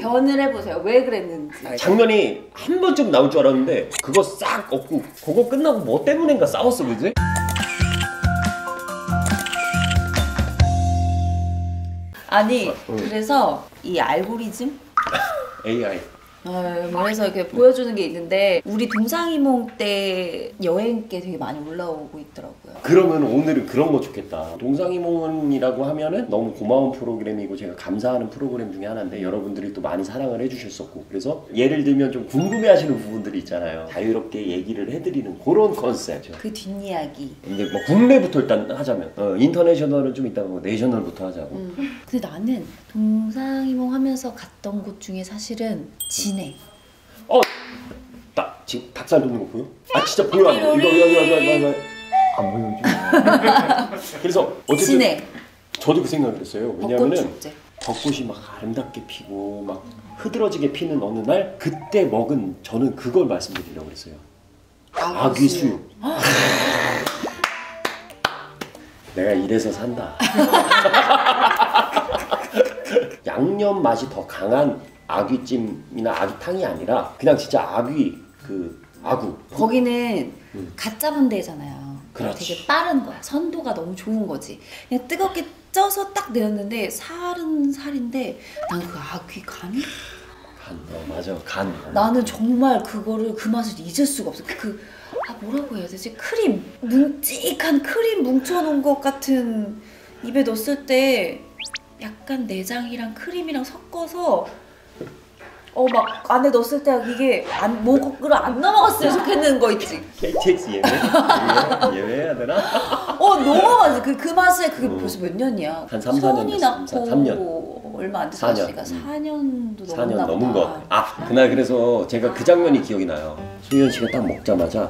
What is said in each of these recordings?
변을 해보세요. 왜 그랬는지. 장면이 한 번쯤 나올 줄 알았는데 그거 싹 없고 그거 끝나고 뭐 때문인가 싸웠어 그지? 아니 응. 그래서 이 알고리즘 AI 어, 그래서 이렇게 보여주는 게 있는데 우리 동상이몽 때 여행께 되게 많이 올라오고 있더라고요. 그러면 오늘은 그런 거 좋겠다 동상이몽원이라고 하면은 너무 고마운 프로그램이고 제가 감사하는 프로그램 중에 하나인데 여러분들이 또 많이 사랑을 해주셨었고 그래서 예를 들면 좀 궁금해하시는 부분들이 있잖아요 자유롭게 얘기를 해드리는 그런 컨셉 그 뒷이야기. 이제 뭐 국내부터 일단 하자면 어, 인터내셔널은 좀 이따가 뭐 내셔널부터 하자고 음. 근데 나는 동상이몽 하면서 갔던 곳 중에 사실은 진해. 어! 나 지금 닭살 돋는 거 보여? 아 진짜 보여 안 보여? 이거 이거 이거 이거 이거 이거 안 보여 지금 그래서 어쨌든 진해. 저도 그 생각을 했어요 왜냐면은. 벚꽃이 막 아름답게 피고 막 흐드러지게 피는 어느 날 그때 먹은 저는 그걸 말씀드리려고 그랬어요 아귀 수육 내가 이래서 산다 양념 맛이 더 강한 아귀찜이나 아귀탕이 아니라 그냥 진짜 아귀 그 아구 거기는 음. 갓 잡은 데잖아요. 그렇지. 되게 빠른 거야. 선도가 너무 좋은 거지. 그냥 뜨겁게 쪄서 딱 내었는데 살은 살인데 난 그 아귀 간이 간, 어, 맞아 간 나는 정말 그거를 그 맛을 잊을 수가 없어. 그 아 뭐라고 해야 되지? 크림 뭉직한 크림 뭉쳐놓은 것 같은 입에 넣었을 때 약간 내장이랑 크림이랑 섞어서 어 막 안에 넣었을 때 이게 안 목으로 안 넘어갔으면 좋겠는 거 있지. KTX 예매? 예매? 예매해야 되나? 어 너무 맛있어. 그, 그 맛에 그게 어. 벌써 몇 년이야? 한 삼, 사 소은이 년 됐어. 낳고 삼, 삼 년. 뭐 얼마 안. 됐으니까 음. 4년 도 4년 넘었나 넘은. 것. 아 그날 그래서 제가 그 장면이 기억이 나요. 소연 씨가 딱 먹자마자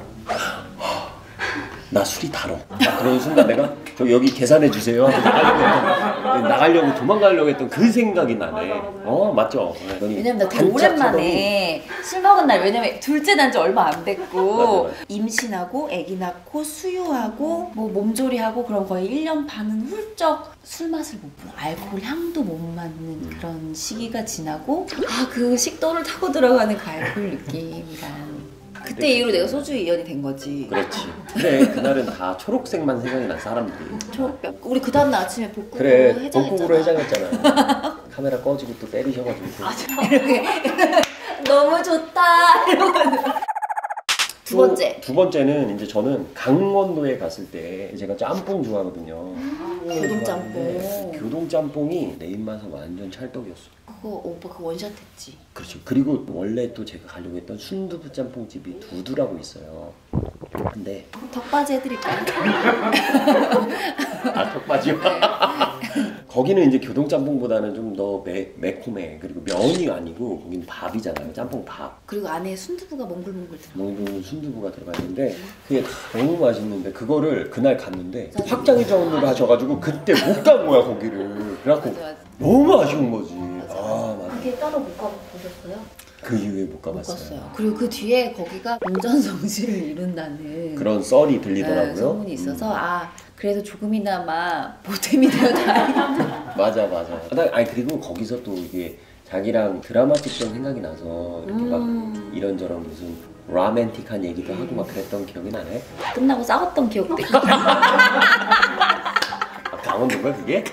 나 술이. 딱 그런 순간 내가 저 여기 계산해 주세요. 하고 나가려고, 했던, 나가려고 도망가려고 했던 그 생각이 나네. 어 맞죠. 그랬더니 왜냐면 나 되게 오랜만에 술 먹은 날 왜냐면 둘째 난 지 얼마 안 됐고 맞아, 맞아. 임신하고 아기 낳고 수유하고 뭐 몸조리하고 그럼 거의 1년 반은 훌쩍 술 맛을 못 보는 알코올 향도 못 맡는 그런 시기가 지나고 아 그 식도를 타고 들어가는 그 알코올 느낌이란 그때 이후로 내가 소주 이연이 된 거지 그렇지. 그래 그날은 다 초록색만 생각이 난 사람들이. 초록병 우리 그 다음 날 아침에 복국으로 그래 해장했잖아 복국으로 해장했잖아. 카메라 꺼지고 또 때리셔가지고. 이렇게 너무 좋다 이러고 두 번째 두 번째는 이제 저는 강원도에 갔을 때 제가 짬뽕 좋아하거든요. 교동짬뽕 교동짬뽕이 내 입맛에 완전 찰떡이었어. 그거 오빠 그 원샷 했지 그렇죠. 그리고 원래 또 제가 가려고 했던 순두부 짬뽕집이 두두라고 있어요. 근데 턱받이 해드릴까요? 아 턱받이요. 거기는 이제 교동짬뽕보다는 좀 더 매콤해. 그리고 면이 아니고 거기는 밥이잖아요. 짬뽕 밥. 그리고 안에 순두부가 몽글몽글 들어 몽골 순두부가 들어가 있는데 그게 너무 맛있는데 그거를 그날 갔는데 확장이 전으로 하셔가지고 그때 못 간 거야 거기를 그래갖고 맞아 맞아 너무 아쉬운 거지 맞아. 아 맞아 그게 따로 못 가보셨어요? 그 이후에 못못 가봤어요 갔어요 그리고 그 뒤에 거기가 운전성지를 이룬다는 그런 썰이 네, 들리더라고요 소문이 있어서 아 그래도 조금이나마 보탬이 되어 다행이다 맞아 맞아 나- 아니 그리고 거기서 또 이게 자기랑 드라마 찍던 생각이 나서 이렇게 음. 막 이런저런 무슨 로맨틱한 얘기도 하고 막 그랬던 기억이 나네 끝나고 싸웠던 기억도 있고 아, 강원도가 그게?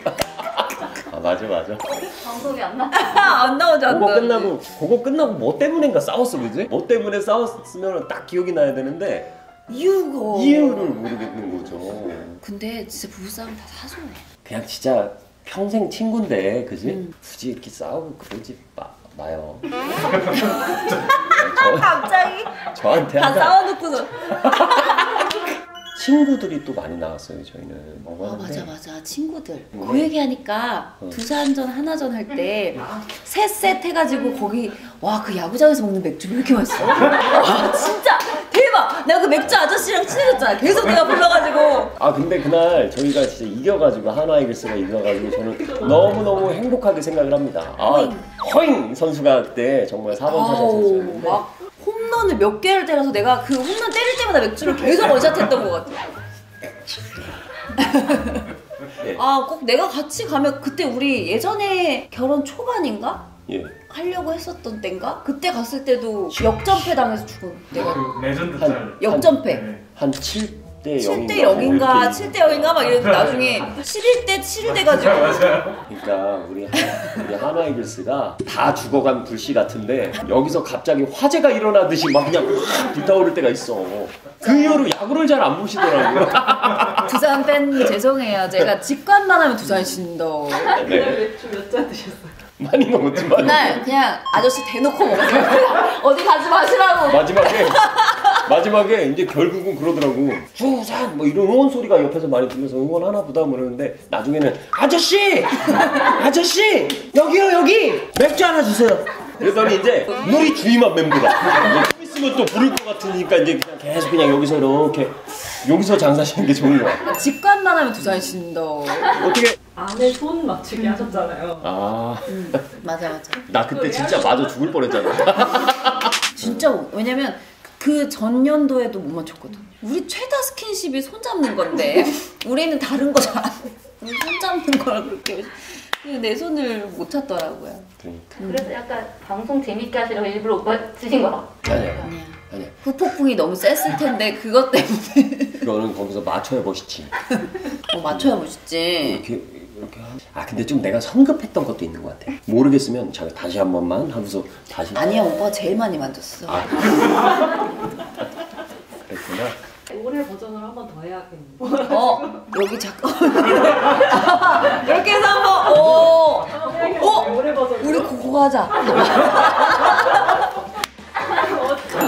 아 맞아 맞아 방송이 안 나. 안 나오지 안 그거 나오지 끝나고 그거 끝나고 뭐 때문인가 싸웠어 그지? 뭐 때문에 싸웠으면 딱 기억이 나야 되는데 이유가 이유를 모르겠는 거죠. 근데 진짜 부부싸움 다 사소해 그냥 진짜 평생 친구인데 그지? 음. 굳이 이렇게 싸우고 그러지 마, 마요. 갑자기 저, 저한테 다 항상 싸워놓고서 친구들이 또 많이 나왔어요 저희는. 뭐아 맞아 맞아 친구들 음. 그 얘기하니까 어. 두산전 하나전 할 때 셋셋 해가지고 거기 와 그 야구장에서 먹는 맥주 왜 이렇게 맛있어? 와 진짜 내가 그 맥주 아저씨랑 친해졌잖아 계속 내가 불러가지고 아 근데 그날 저희가 진짜 이겨가지고 하나 이글스가 이겨가지고 저는 너무 너무 행복하게 생각을 합니다. 아 허잉. 선수가 그때 정말 4번 타자 선수였는데 막 홈런을 몇 개를 때려서 내가 그 홈런 때릴 때마다 맥주를 계속 원샷했던 것 같아 예. 아꼭 내가 같이 가면 그때 우리 예전에 결혼 초반인가? 예. 하려고 했었던 때인가? 그때 갔을 때도 역전패 당해서 죽은 내가 그 레전드 한- 짤. 역전패 네. 한 7대 7대 0인가 0인가 7대 0인가 막 이랬는데 나중에 11대 7 돼가지고 맞아요. 그러니까 우리 하- 우리 한화 이글스가 다 죽어간 불씨 같은데 여기서 갑자기 화재가 일어나듯이 막 그냥 확 불타오를 때가 있어. 그 이후로 야구를 잘 안 보시더라고요. 두산 팬 죄송해요 제가 직관만 하면 두산 신다 네. 맥주 몇잔 드셨어요? 많이 먹었지만 그날 그냥 아저씨 대놓고 먹었어요. 어디 가지 마시라고. 마지막에 마지막에 이제 결국은 그러더라고. 주산 뭐 이런 응원 소리가 옆에서 많이 들려서 응원하나 보다 그러는데 나중에는 아저씨! 아저씨! 여기요 여기! 맥주 하나 주세요. 그러더니 이제 우리 주위만 맴돌아. 좀 있으면 또 부를 것 같으니까 이제 그냥 계속 그냥 여기서 이렇게 여기서 장사하시는 게 좋은 거야 직관만 하면 두산 신다 어떻게 안에 손 맞추기 하셨잖아요. 아나 맞아 맞아 그때 진짜 맞아 죽을 뻔했잖아 진짜 왜냐면 그 전년도에도 못 맞췄거든. 우리 최다 스킨십이 손 잡는 건데 우리는 다른 거잘안 해. 우리 손 잡는 걸 그렇게 내 손을 못 찾더라고요. 그러니까 그래서 약간 방송 재밌게 하시려고 일부러 오빠 주신 거다. 아니야 아니야. 아니야 후폭풍이 너무 셌을 텐데 그것 때문에 그거는 거기서 맞춰야 멋있지 뭐 맞춰야 멋있지. 이렇게 이렇게 하... 아 근데 좀 내가 성급했던 것도 있는 것 같아. 모르겠으면 제가 다시 한 번만 하면서 다시. 아니야 오빠가 제일 많이 만졌어. 아 그랬구나. 올해 버전을 한 번 더 해야겠는데. 어 여기 잠깐 이렇게 해서 한번 어 어? 올해 버전. 우리 그거 하자.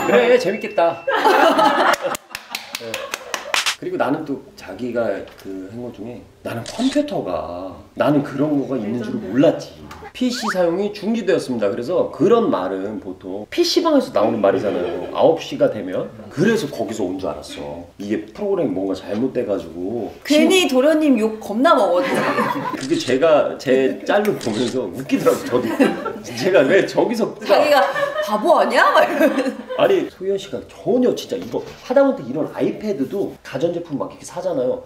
그래 재밌겠다. 네. 그리고 나는 또 자기가 그 한 것 중에 나는 컴퓨터가 나는 그런 거가 있는 줄 몰랐지. PC 사용이 중지되었습니다. 그래서 그런 말은 보통 PC방에서 나오는 말이잖아요. 9시가 되면. 그래서 거기서 온 줄 알았어. 이게 프로그램이 뭔가 잘못돼가지고. 괜히 도련님 욕 겁나 먹었지. 그게 제가 제 짤로 보면서 웃기더라고 저도 제가 왜 저기서 자기가 바보 아니야? 막 이러면서. 아니 소연 씨가 전혀 진짜 이거 하다못해 이런 아이패드도 가전제품 막 이렇게 사잖아요.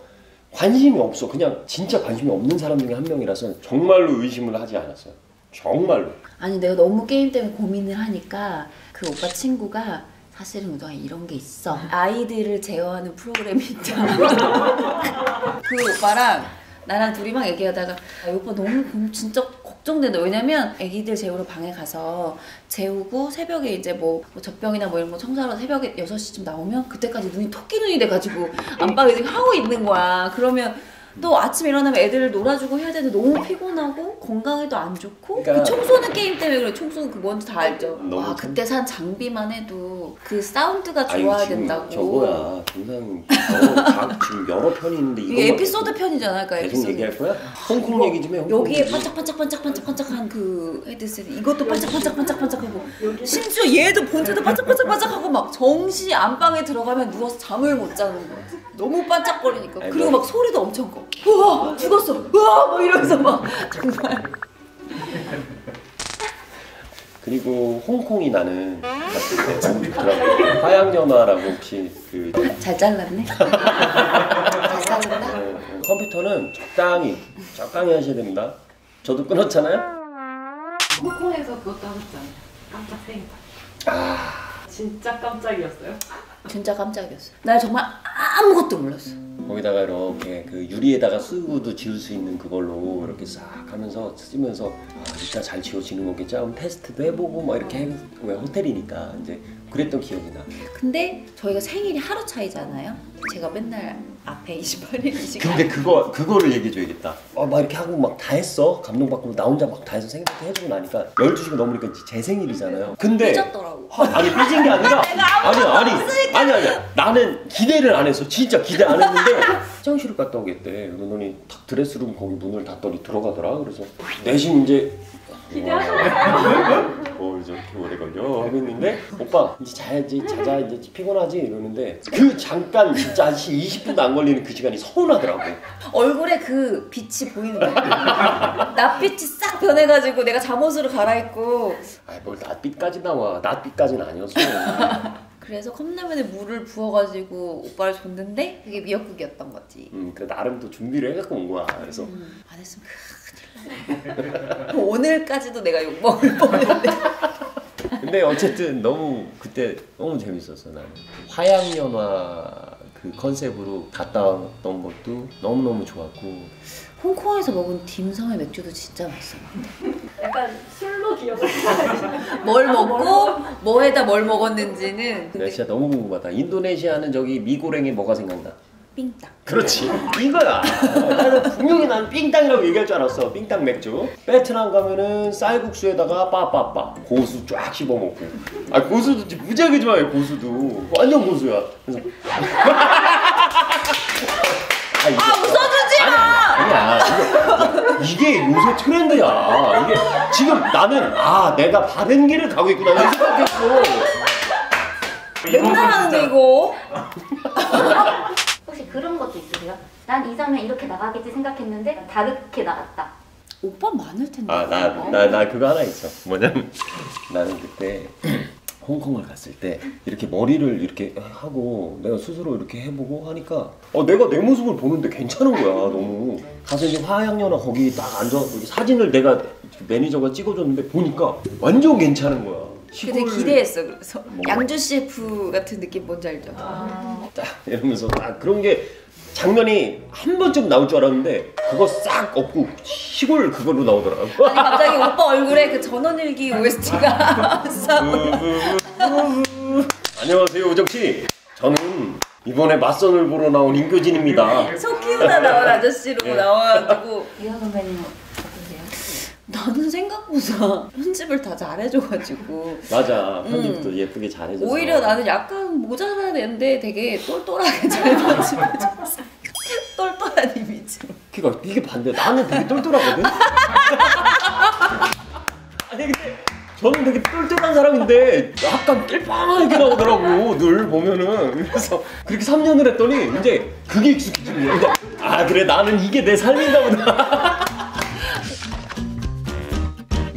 관심이 없어. 그냥 진짜 관심이 없는 사람 중에 한 명이라서 정말로 의심을 하지 않았어요. 정말로. 아니 내가 너무 게임 때문에 고민을 하니까 그 오빠 친구가 사실은 우동아 이런 게 있어. 아이들을 제어하는 프로그램이 있다. 그 오빠랑 나랑 둘이 막 얘기하다가 아, 이 오빠 너무 고- 진짜 걱정된다. 왜냐면 애기들 재우러 방에 가서 재우고 새벽에 이제 뭐, 뭐 젖병이나 뭐 이런 거 청소하러 새벽에 6시쯤 나오면 그때까지 눈이 토끼 눈이 돼가지고 안방에 지금 하고 있는 거야. 그러면 또 아침 일어나면 애들을 놀아주고 해야 되는데 너무 피곤하고 건강에도 안 좋고? 그러니까- 그 청소는 게임 때문에 그래. 청소는 그 뭔지 다 알죠? 와 참- 그때 산 장비만 해도 그 사운드가 아니, 좋아야 지금 된다고. 저거야. 동상 지금 여러 편이 있는데 이것만 에피소드 편이잖아 그러니까 계속 에피소드? 얘기할 거야? 홍콩 얘기 좀 해. 홍콩 여기에. 반짝반짝반짝반짝반짝한 그 헤드셋. 이것도 반짝반짝반짝반짝하고. 심지어 얘도 본체도 반짝반짝반짝하고 막 정시 안방에 들어가면 누워서 잠을 못 자는 거야 너무 반짝거리니까. 아니, 그리고 뭐- 막 소리도 엄청 커 우와 죽었어 우와 막 이러면서 막 정말 그리고 홍콩이 나는 갔을 때 너무 좋더라고. 화양연화라고 혹시 그 잘 잘랐네 잘 잘랐다 어, 컴퓨터는 적당히 적당히 하셔야 됩니다. 저도 끊었잖아요. 홍콩에서 그것도 하셨잖아요. 깜짝 생각. 아 진짜 깜짝이었어요. 진짜 깜짝이었어 나 정말 아무것도 몰랐어 거기다가 이렇게 그 유리에다가 쓰고도 지울 수 있는 그걸로 이렇게 싹 하면서 쓰면서 아, 일단 잘 지워지는 거겠지 하면 테스트도 해보고 막 이렇게 해, 왜 호텔이니까 이제 그랬던 기억이 나. 근데 저희가 생일이 하루 차이잖아요 제가 맨날 앞에 28일 이 시간. 근데 그거 그거를 얘기해 줘야겠다. 어, 막 이렇게 하고 막 다 했어. 감동받고 나 혼자 막 다 해서 생일 파티 해주고 나니까 12시가 넘으니까 이제 제 생일이잖아요. 근데 삐졌더라고. 하- 아니 삐진 게 아니라 아니 아니. 아니 아니. 나는 기대를 안 했어. 진짜 기대 안 했는데 화장실을 갔다 오겠대 그러더니 탁 드레스룸 거기 문을 닫더니 들어가더라. 그래서 내심 이제 어이 제 이렇게 오래 걸려? 하고 있는데 오빠 이제 자야지 자자 이제 피곤하지? 이러는데 그 잠깐 진짜 한 20분도 안 걸리는 그 시간이 서운하더라고. 얼굴에 그 빛이 보이는 거야. 낯빛이 싹 변해가지고 내가 잠옷으로 갈아입고. 아이 뭘 낯빛까지 나와. 낯빛까지는 아니었어 그래서 컵라면에 물을 부어가지고 오빠를 줬는데 그게 미역국이었던 거지. 음, 그 나름 또 준비를 해갖고 온 거야. 그래서 음, 안 했으면 큰일 날 오늘까지도 내가 욕 먹을 뻔했는데. 근데 어쨌든 너무 그때 너무 재밌었어 나는 화양연화 그 컨셉으로 갔다 왔던 것도 너무 너무 좋았고 홍콩에서 먹은 딤섬의 맥주도 진짜 맛있어. 약간 술로 기억을 뭘 먹고 뭐에다 뭘 먹었는지는 나 근데 진짜 너무 궁금하다. 인도네시아는 저기 미고랭에 뭐가 생각나? 삥땅. 그렇지 이거야. 나는 분명히 난 삥땅이라고 얘기할 줄 알았어. 삥땅 맥주. 베트남 가면은 쌀국수에다가 빠빠빠 고수 쫙 씹어 먹고. 아 고수도 진짜 무지하게 좋아해 고수도. 완전 고수야. 그래서 아, 이게- 아 웃어주지 마. 아니야 이게, 이게 요새 트렌드야 이게 지금 나는 아 내가 바른 길을 가고 있구나 이렇게 생각했어 맨날 하는데 이거. 혹시 그런 것도 있으세요? 난 이 장면 이렇게 나가겠지 생각했는데 다르게 나갔다. 오빠 많을 텐데. 아 나 나 나 그거 하나 있어 뭐냐면 나는 그때 홍콩을 갔을 때 이렇게 머리를 이렇게 하고 내가 스스로 이렇게 해보고 하니까 어 내가 내 모습을 보는데 괜찮은 거야 너무 가서 이제 화양연화 거기 딱 앉아 사진을 내가 매니저가 찍어줬는데 보니까 완전 괜찮은 거야 되게 시골- 기대했어. 그래서 뭔가. 양주 셰프 같은 느낌 뭔지 알죠? 딱 이러면서 딱 그런 게 장면이 한 번쯤 나올 줄 알았는데 그거 싹 없고 시골 그걸로 나오더라고. 아니 갑자기 오빠 얼굴에 그 전원일기 OST가. 안녕하세요 우정 씨. 저는 이번에 맞선을 보러 나온 임교진입니다. 소 키우다 나온 아저씨로 예. 나와가지고 이현 선배님? 나는 생각보다 편집을 다 잘해줘가지고 맞아 편집도 예쁘게 잘해줘서. 음. 오히려 나는 약간 모자란 애인데 되게 똘똘하게 잘 편집해줬어. 똘똘한 이미지로. 그러니까 이게 반대. 나는 되게 똘똘하거든. 아니 근데 저는 되게 똘똘한 사람인데 약간 낄빵하게 나오더라고 늘 보면은 그래서 그렇게 3년을 했더니 이제 그게 익숙해진 거야. 아 그래 나는 이게 내 삶인가 보다.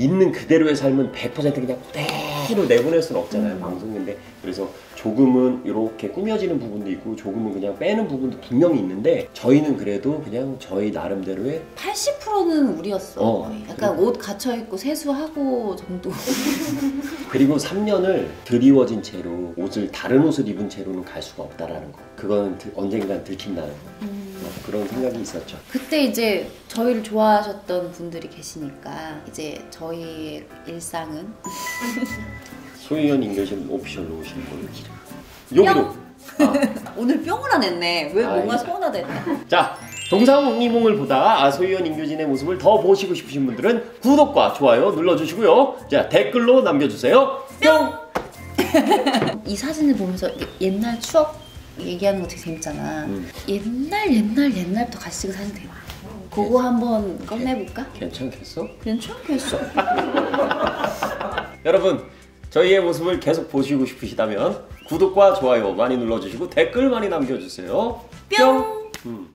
있는 그대로의 삶은 100% 그냥 그대로 내보낼 수는 없잖아요 방송인데 그래서 조금은 이렇게 꾸며지는 부분도 있고 조금은 그냥 빼는 부분도 분명히 있는데 저희는 그래도 그냥 저희 나름대로의 80%는 우리였어. 어, 거의. 약간 옷 갇혀 있고 세수하고 정도. 그리고 3년을 드리워진 채로 옷을 다른 옷을 입은 채로는 갈 수가 없다라는 거 그건 드- 언젠간 들킨다는 거 어, 그런 생각이 있었죠. 그때 이제 저희를 좋아하셨던 분들이 계시니까 이제 저희의 일상은 소희연 임교신 오피셜로 오신 분 여기로. 아, 오늘 뿅을 안 했네. 왜 뭔가 아이. 서운하다? 자 동상이몽을 보다가 아, 소희연 임교진의 모습을 더 보시고 싶으신 분들은 구독과 좋아요 눌러주시고요. 자 댓글로 남겨주세요. 뿅! 이 사진을 보면서 옛날 추억 얘기하는 거 되게 재밌잖아. 음. 옛날 옛날 옛날부터 같이 찍은 사진 되게 많아. 그거 한번 꺼내볼까? 괜찮겠어? 괜찮겠어. 여러분 저희의 모습을 계속 보시고 싶으시다면 구독과 좋아요 많이 눌러주시고 댓글 많이 남겨주세요 뿅. 음.